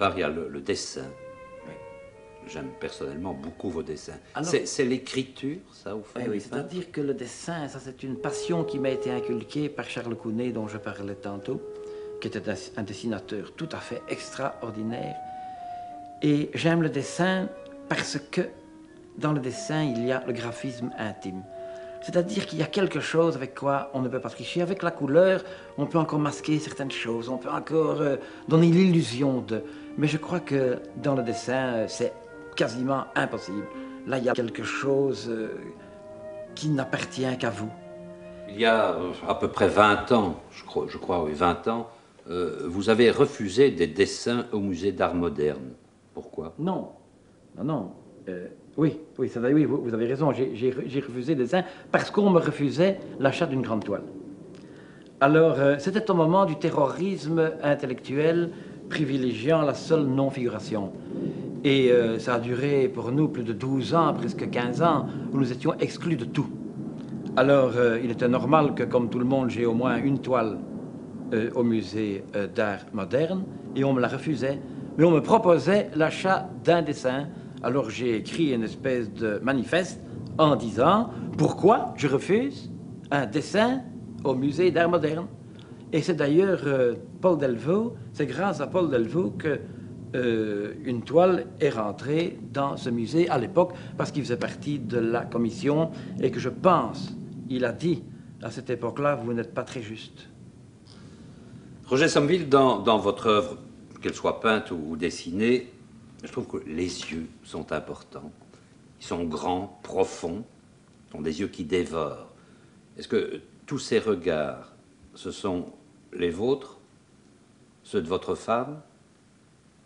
Départ, il y a le, le dessin. J'aime personnellement beaucoup vos dessins. C'est l'écriture, ça, au fond Oui, du oui, c'est-à-dire que le dessin, ça c'est une passion qui m'a été inculquée par Charles Counet dont je parlais tantôt, qui était un dessinateur tout à fait extraordinaire. Et j'aime le dessin parce que dans le dessin, il y a le graphisme intime. C'est-à-dire qu'il y a quelque chose avec quoi on ne peut pas tricher. Avec la couleur, on peut encore masquer certaines choses, on peut encore euh, donner l'illusion de... Mais je crois que dans le dessin, euh, c'est quasiment impossible. Là, il y a quelque chose euh, qui n'appartient qu'à vous. Il y a à peu près 20 ans, je crois, je crois oui, 20 ans, euh, vous avez refusé des dessins au musée d'art moderne. Pourquoi? Non, non, non. Oui, oui, oui, vous, avez raison. J'ai- refusé des dessins parce qu'on me refusait l'achat d'une grande toile. Alors, euh, c'était au moment du terrorisme intellectuel privilégiant la seule non-figuration. Et euh, ça a duré pour nous plus de 12 ans, presque 15 ans, où nous étions exclus de tout. Alors, euh, il était normal que, comme tout le monde, j'ai au moins une toile au musée d'art moderne, et on me la refusait. Mais on me proposait l'achat d'un dessin. Alors j'ai écrit une espèce de manifeste en disant pourquoi je refuse un dessin au musée d'art moderne? Et c'est d'ailleurs euh, Paul Delvaux, c'est grâce à Paul Delvaux que euh, une toile est rentrée dans ce musée à l'époque parce qu'il faisait partie de la commission et que je pense, il a dit à cette époque-là, vous n'êtes pas très juste. Roger Sommeville, dans, dans votre œuvre, qu'elle soit peinte ou dessinée, je trouve que les yeux sont importants. Ils sont grands, profonds, ils ont des yeux qui dévorent. Est-ce que tous ces regards, ce sont les vôtres, ceux de votre femme,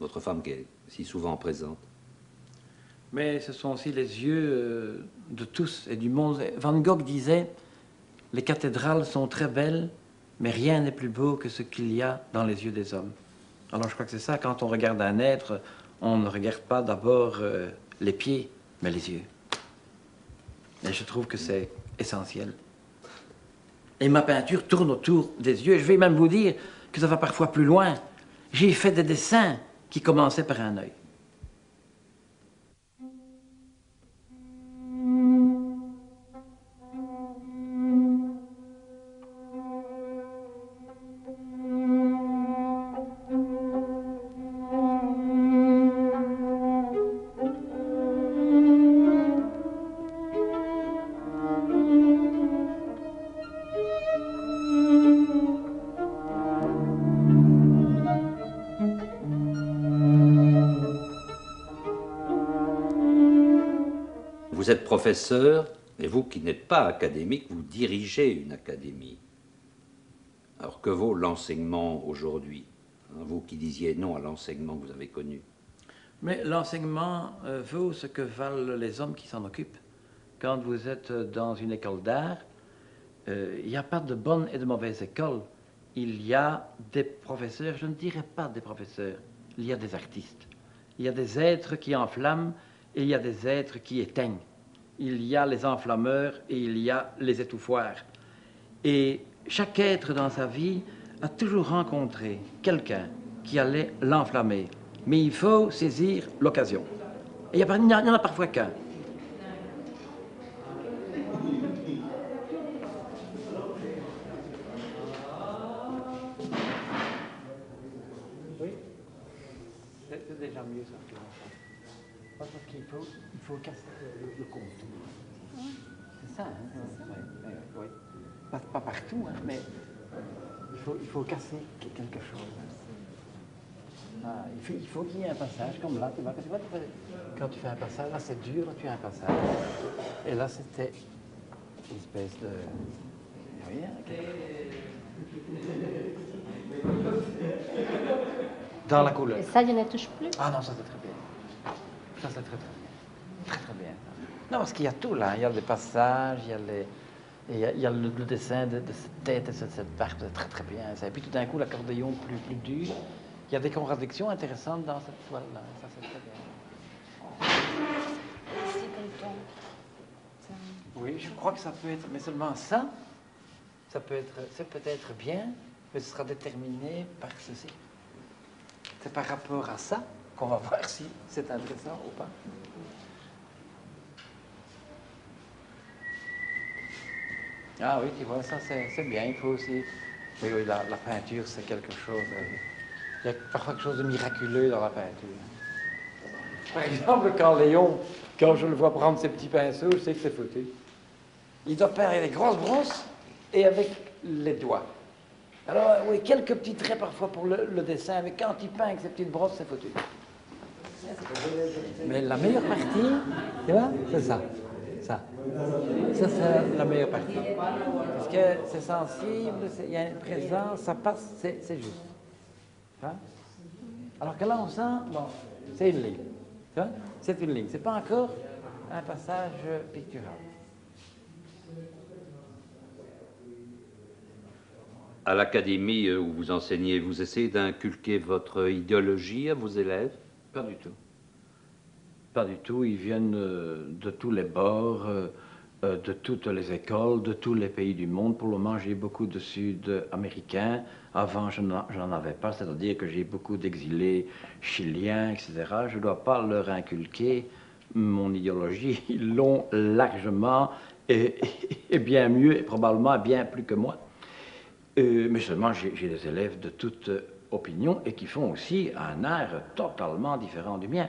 votre femme qui est si souvent présente Mais ce sont aussi les yeux euh, de tous et du monde. Van Gogh disait Les cathédrales sont très belles, mais rien n'est plus beau que ce qu'il y a dans les yeux des hommes. Alors je crois que c'est ça, quand on regarde un être, on ne regarde pas d'abord euh, les pieds, mais les yeux. Et je trouve que c'est essentiel. Et ma peinture tourne autour des yeux. Je vais même vous dire que ça va parfois plus loin. J'ai fait des dessins qui commençaient par un œil. Professeur, et vous qui n'êtes pas académique, vous dirigez une académie. Alors que vaut l'enseignement aujourd'hui Hein, Vous qui disiez non à l'enseignement que vous avez connu? Mais l'enseignement euh, vaut ce que valent les hommes qui s'en occupent. Quand vous êtes dans une école d'art, euh, il n'y a pas de bonne et de mauvaise école. Il y a des professeurs, je ne dirais pas des professeurs, il y a des artistes. Il y a des êtres qui enflamment et il y a des êtres qui éteignent. Il y a les enflammeurs et il y a les étouffoirs. Et chaque être dans sa vie a toujours rencontré quelqu'un qui allait l'enflammer. Mais il faut saisir l'occasion. Il n'y en a parfois qu'un. Oui. Parce qu'il faut, il faut casser le, le contour. C'est ça, hein? Oui. Pas, pas partout, hein, mais il faut, il faut casser que- quelque chose. Ah, il faut, il faut qu'il y ait un passage, comme là, tu vois, tu vois, tu fais- quand tu fais un passage, là c'est dur, tu as un passage. Et là c'était une espèce de... Oui, hein, Dans la couleur. Et ça, il ne touche plus? Ah non, ça c'est très bien. Ça c'est très très bien. Très très bien. Non, parce qu'il y a tout là. Il y a des passages, il y a, les, il y a, il y a le, le dessin de, de cette tête et de cette barbe, c'est très très bien. ça. Et puis tout d'un coup, l'accordéon plus, plus dur. Il y a des contradictions intéressantes dans cette toile-là. Ça c'est très bien. Ton. Oui, je crois que ça peut être, mais seulement ça, ça peut être, c'est peut-être bien, mais ce sera déterminé par ceci. c'est par rapport à ça qu'on va voir si c'est intéressant ou pas. Ah oui, tu vois, ça c'est bien. Il faut aussi. Oui, oui, la, peinture, c'est quelque chose. euh, Il y a parfois quelque chose de miraculeux dans la peinture. Par exemple, quand Léon, quand je le vois prendre ses petits pinceaux, je sais que c'est foutu. Il doit peindre avec des grosses brosses et avec les doigts. Alors, oui, quelques petits traits parfois pour le, le dessin, mais quand il peint avec ses petites brosses, c'est foutu. Mais la meilleure partie, tu vois, c'est ça. Ça. Ça, c'est la meilleure partie. Parce que c'est sensible, il y a une présence, ça passe, c'est juste. Alors que là, on sent, bon, c'est une ligne. Tu vois? C'est une ligne. C'est pas encore un passage pictural. À l'académie euh, où vous enseignez, vous essayez d'inculquer votre idéologie à vos élèves? Pas du tout. Pas du tout. Ils viennent euh, de tous les bords, euh, euh, de toutes les écoles, de tous les pays du monde. Pour le moment, j'ai beaucoup de Sud-Américains. Avant, je n'en avais pas, c'est-à-dire que j'ai beaucoup d'exilés chiliens, etc. Je ne dois pas leur inculquer mon idéologie. Ils l'ont largement et, bien mieux, et probablement bien plus que moi. Mais seulement, j'ai des élèves de toute et qui font aussi un art totalement différent du mien.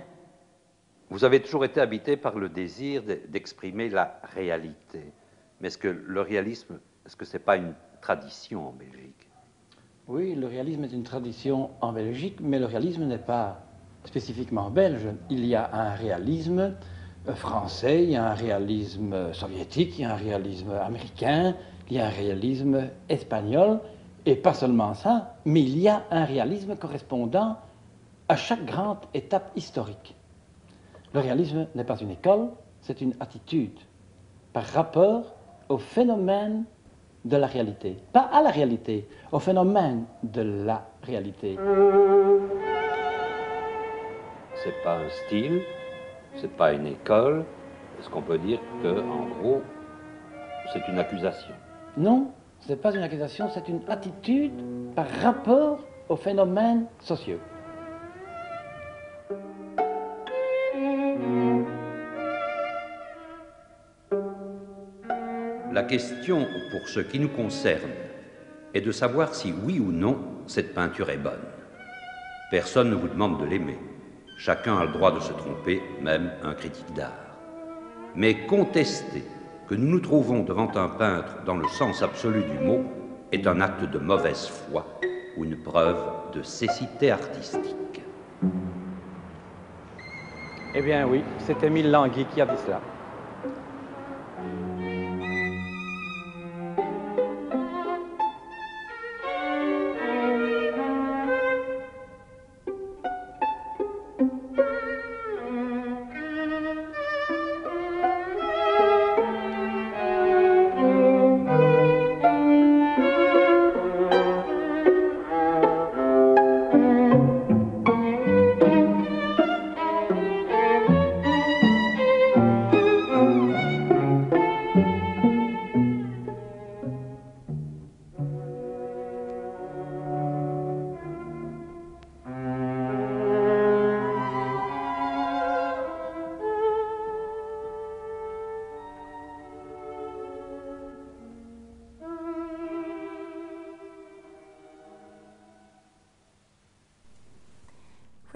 Vous avez toujours été habité par le désir de- d'exprimer la réalité. Mais est-ce que le réalisme, est-ce que ce n'est pas une tradition en Belgique? Oui, le réalisme est une tradition en Belgique, mais le réalisme n'est pas spécifiquement belge. Il y a un réalisme euh, français, il y a un réalisme soviétique, il y a un réalisme américain, il y a un réalisme espagnol, et pas seulement ça, mais il y a un réalisme correspondant à chaque grande étape historique. Le réalisme n'est pas une école, c'est une attitude par rapport au phénomène de la réalité. Pas à la réalité, au phénomène de la réalité. C'est pas un style, c'est pas une école. Est-ce qu'on peut dire que, en gros, c'est une accusation? Non, ce n'est pas une accusation, c'est une attitude par rapport aux phénomènes sociaux. La question, pour ce qui nous concerne, est de savoir si oui ou non cette peinture est bonne. Personne ne vous demande de l'aimer. Chacun a le droit de se tromper, même un critique d'art. Mais contester que nous nous trouvons devant un peintre dans le sens absolu du mot est un acte de mauvaise foi ou une preuve de cécité artistique. Eh bien oui, c'est Émile Langui qui a dit cela.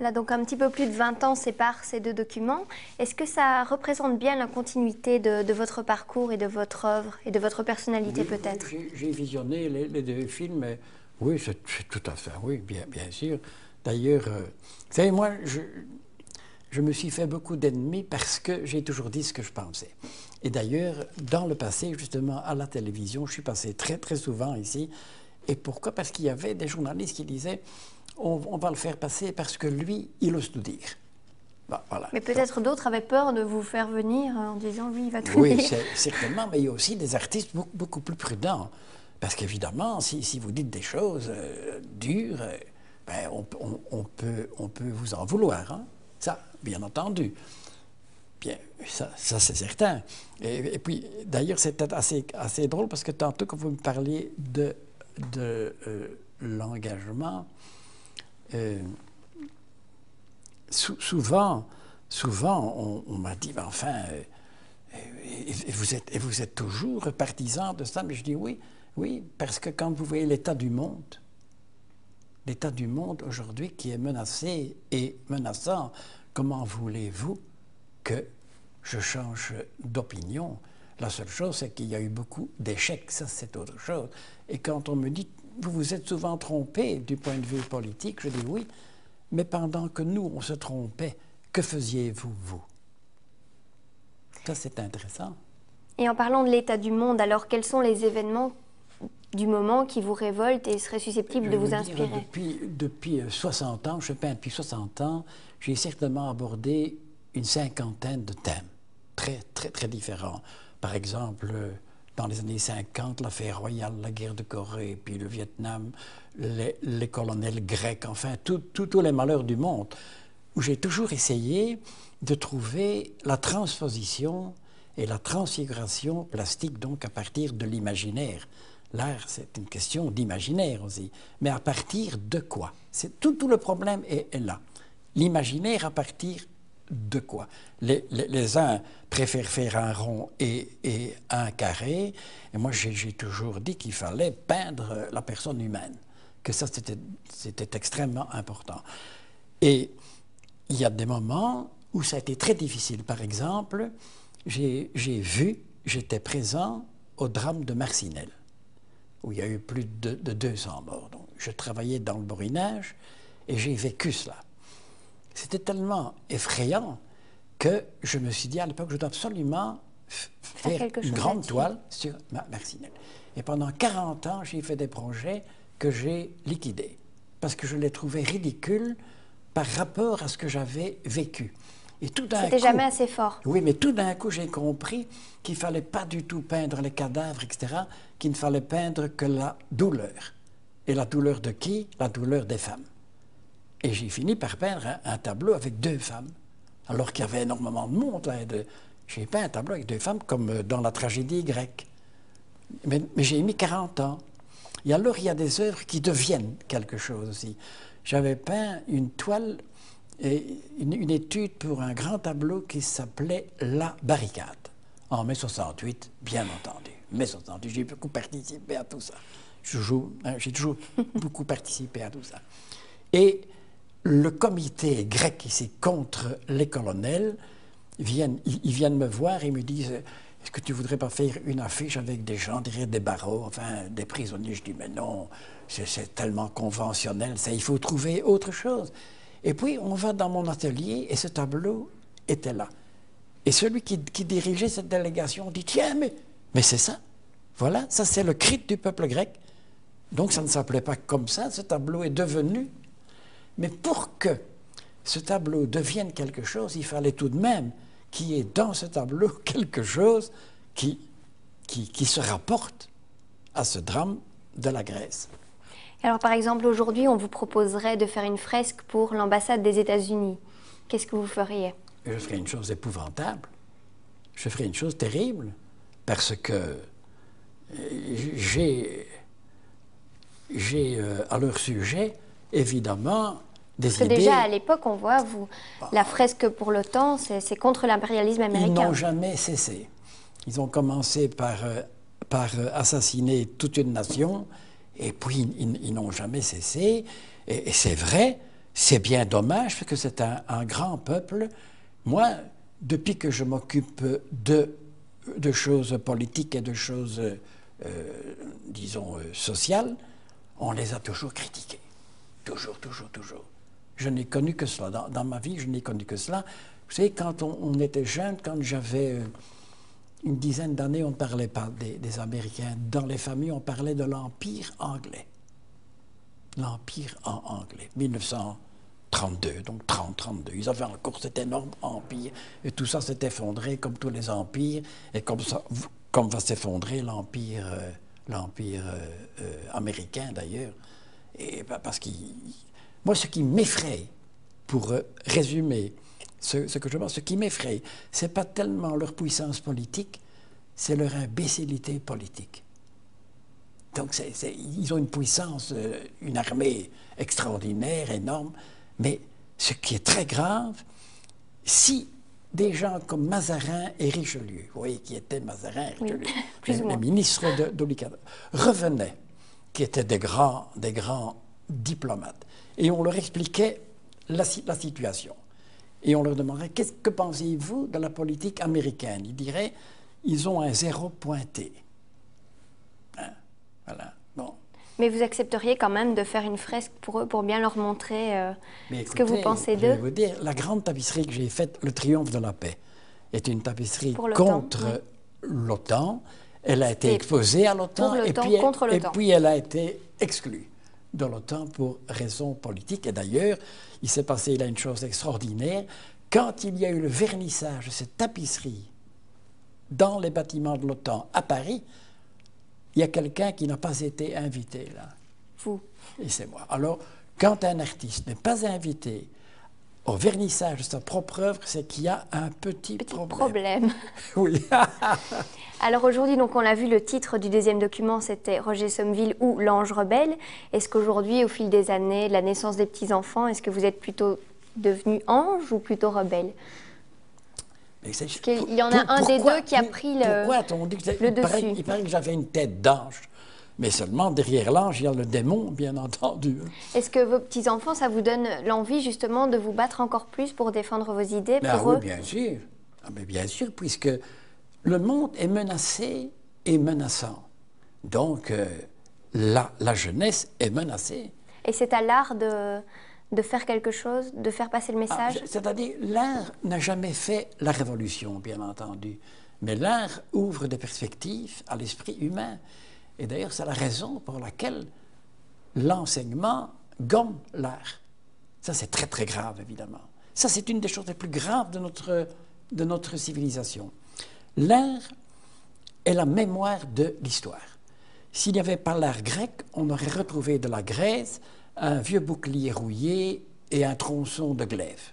Voilà, donc un petit peu plus de 20 ans séparent ces deux documents. Est-ce que ça représente bien la continuité de, de votre parcours et de votre œuvre et de votre personnalité Oui, peut-être? j'ai- visionné les, les deux films. et oui, c'est c'est tout à fait, oui, bien, bien sûr. D'ailleurs, euh, vous savez, moi, je, je me suis fait beaucoup d'ennemis parce que j'ai toujours dit ce que je pensais. Et d'ailleurs, dans le passé, justement, à la télévision, je suis passé très, très souvent ici. Et pourquoi? Parce qu'il y avait des journalistes qui disaient on, on va le faire passer parce que lui, il ose tout dire. Voilà. Mais peut-être d'autres avaient peur de vous faire venir en disant lui, il va tout Oui, dire. c'est- certainement, mais il y a aussi des artistes beaucoup, beaucoup plus prudents. Parce qu'évidemment, si, si vous dites des choses euh, dures, euh, ben, on, peut- on- on peut, on peut vous en vouloir. hein. Ça, bien entendu. Bien, ça, ça, c'est certain. Et, et puis, d'ailleurs, c'était assez, assez drôle parce que tantôt, quand vous me parliez de, de euh, l'engagement, euh, souvent, souvent, on, m'a dit, ben, enfin, euh, et, vous êtes, et vous êtes toujours partisan de ça, mais je dis oui, oui, parce que quand vous voyez l'état du monde, l'état du monde aujourd'hui qui est menacé et menaçant, comment voulez-vous que je change d'opinion? La seule chose, c'est qu'il y a eu beaucoup d'échecs, ça c'est autre chose. Et quand on me dit, vous vous êtes souvent trompé du point de vue politique, je dis oui, mais pendant que nous, on se trompait, que faisiez-vous, vous? Ça, c'est intéressant. Et en parlant de l'état du monde, alors quels sont les événements du moment qui vous révoltent et seraient susceptibles de vous inspirer? Depuis, depuis 60 euh, ans, je peins depuis 60 ans, j'ai certainement abordé une cinquantaine de thèmes, très, très, très différents. Par exemple, dans les années 50, l'affaire royale, la guerre de Corée, puis le Vietnam, les, colonels grecs, enfin, tous les malheurs du monde, où j'ai toujours essayé de trouver la transposition et la transfiguration plastique, donc à partir de l'imaginaire. L'art, c'est une question d'imaginaire aussi. Mais à partir de quoi? Tout, tout le problème est, là. L'imaginaire à partir de quoi? Les, uns préfèrent faire un rond et, et un carré, et moi j'ai toujours dit qu'il fallait peindre la personne humaine que ça, c'était extrêmement important. Et il y a des moments où ça a été très difficile. Par exemple, j'ai vu, j'étais présent au drame de Marcinelle, où il y a eu plus de, 200 morts. Donc, je travaillais dans le borinage et j'ai vécu cela. C'était tellement effrayant que je me suis dit à l'époque, je dois absolument faire une grande toile sur Marcinelle. Et pendant 40 ans, j'ai fait des projets que j'ai liquidé, parce que je l'ai trouvé ridicule par rapport à ce que j'avais vécu. Et tout d'un C'était jamais assez fort. Oui, mais tout d'un coup, j'ai compris qu'il ne fallait pas du tout peindre les cadavres, etc., qu'il ne fallait peindre que la douleur. Et la douleur de qui? La douleur des femmes. Et j'ai fini par peindre un, tableau avec deux femmes, alors qu'il y avait énormément de monde. J'ai peint un tableau avec deux femmes, comme dans la tragédie grecque. Mais, j'ai mis 40 ans. Et alors, il y a des œuvres qui deviennent quelque chose aussi. J'avais peint une toile, et une, étude pour un grand tableau qui s'appelait La barricade, en mai 68, bien entendu. Mai 68, j'ai beaucoup participé à tout ça. Hein, j'ai toujours beaucoup participé à tout ça. Et le comité grec ici contre les colonels, viennent, ils viennent me voir et me disent est-ce que tu voudrais pas faire une affiche avec des gens derrière des barreaux, enfin des prisonniers? Je dis Mais non, c'est tellement conventionnel, ça, il faut trouver autre chose. Et puis on va dans mon atelier et ce tableau était là. Et celui qui, dirigeait cette délégation dit Tiens, mais, mais c'est ça. Voilà, ça c'est le cri du peuple grec. Donc ça ne s'appelait pas comme ça, ce tableau est devenu. Mais pour que ce tableau devienne quelque chose, il fallait tout de même qui est dans ce tableau quelque chose qui, qui, se rapporte à ce drame de la Grèce. Alors par exemple, aujourd'hui, on vous proposerait de faire une fresque pour l'ambassade des États-Unis. Qu'est-ce que vous feriez? Je ferais une chose épouvantable. Je ferais une chose terrible. Parce que euh, j'ai, j'ai euh, à leur sujet, évidemment, parce que déjà à l'époque, on voit, vous, la fresque pour l'OTAN, c'est contre l'impérialisme américain. Ils n'ont jamais cessé. Ils ont commencé par, euh, par euh, assassiner toute une nation, et puis ils, n'ont jamais cessé. Et, c'est vrai, c'est bien dommage, parce que c'est un, grand peuple. Moi, depuis que je m'occupe de, de choses politiques et de choses, euh, disons, sociales, on les a toujours critiqués. Toujours, toujours, toujours. Je n'ai connu que cela. Dans, ma vie, je n'ai connu que cela. Vous savez, quand on, était jeune, quand j'avais euh, une dizaine d'années, on ne parlait pas des, Américains. Dans les familles, on parlait de l'Empire anglais. L'Empire en anglais, 1932, donc 30-32. Ils avaient encore cet énorme empire, et tout ça s'est effondré comme tous les empires, et comme, ça, comme va s'effondrer l'Empire euh, euh, américain d'ailleurs, et parce moi, ce qui m'effraie, pour euh, résumer ce, que je pense, ce qui m'effraie, ce n'est pas tellement leur puissance politique, c'est leur imbécilité politique. Donc, ils ont une puissance, euh, une armée extraordinaire, énorme, mais ce qui est très grave, si des gens comme Mazarin et Richelieu, vous voyez qui était Mazarin et Richelieu, les, ministres de, revenaient, qui étaient des grands, des grands diplomates, et on leur expliquait la, si- la situation. Et on leur demandait, qu'est-ce que pensez-vous de la politique américaine? Ils diraient, ils ont un zéro pointé. Hein, Voilà. Bon. Mais vous accepteriez quand même de faire une fresque pour eux, pour bien leur montrer euh, ce que vous pensez Je vais d'eux? vous dire, la grande tapisserie que j'ai faite, Le Triomphe de la paix, est une tapisserie contre l'OTAN. Elle a été exposée à l'OTAN et, elle- puis elle a été exclue de l'OTAN pour raisons politiques. Et d'ailleurs, il s'est passé là une chose extraordinaire. Quand il y a eu le vernissage de cette tapisserie dans les bâtiments de l'OTAN à Paris, il y a quelqu'un qui n'a pas été invité là. Vous. Et c'est moi. Alors, quand un artiste n'est pas invité au vernissage de sa propre œuvre, c'est qu'il y a un petit, Petit problème. problème. Oui. Alors aujourd'hui, donc on l'a vu, le titre du deuxième document, c'était Roger Sommeville ou L'ange rebelle. Est-ce qu'aujourd'hui, au fil des années, de la naissance des petits-enfants, est-ce que vous êtes plutôt devenu ange ou plutôt rebelle? Qu'il y en a un des deux qui a pris le- Pourquoi on dit que c'est- le il, paraît, dessus? il paraît que j'avais une tête d'ange. Mais seulement derrière l'ange, il y a le démon, bien entendu. Est-ce que vos petits-enfants, ça vous donne l'envie justement de vous battre encore plus pour défendre vos idées Mais ah oui, bien sûr. Ah, mais bien sûr, puisque le monde est menacé et menaçant. Donc, euh, la, la jeunesse est menacée. Et c'est à l'art de, de faire quelque chose, de faire passer le Ah, message? C'est-à-dire, l'art n'a jamais fait la révolution, bien entendu. Mais l'art ouvre des perspectives à l'esprit humain. Et d'ailleurs, c'est la raison pour laquelle l'enseignement gomme l'art. Ça, c'est très, très grave, évidemment. Ça, c'est une des choses les plus graves de notre, de notre civilisation. L'art est la mémoire de l'histoire. S'il n'y avait pas l'art grec, on aurait retrouvé de la Grèce un vieux bouclier rouillé et un tronçon de glaive.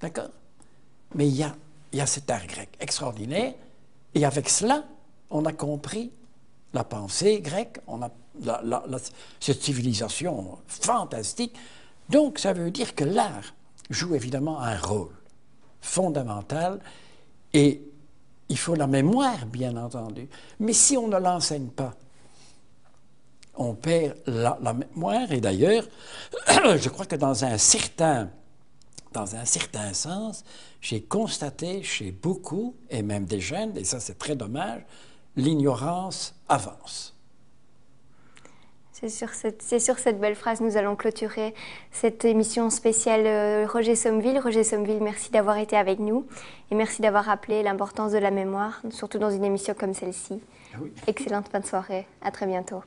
D'accord? Mais il y a, y a cet art grec extraordinaire, et avec cela, on a compris la pensée grecque, on a cette civilisation fantastique. Donc, ça veut dire que l'art joue évidemment un rôle fondamental, et il faut la mémoire, bien entendu. Mais si on ne l'enseigne pas, on perd la, la mémoire. Et d'ailleurs, je crois que dans un certain, dans un certain sens, j'ai constaté chez beaucoup, et même des jeunes, et ça c'est très dommage, l'ignorance avance. C'est sur, cette, c'est sur cette belle phrase nous allons clôturer cette émission spéciale euh, Roger Sommeville. Roger Sommeville, merci d'avoir été avec nous et merci d'avoir rappelé l'importance de la mémoire, surtout dans une émission comme celle-ci. Oui. Excellente fin de soirée. À très bientôt.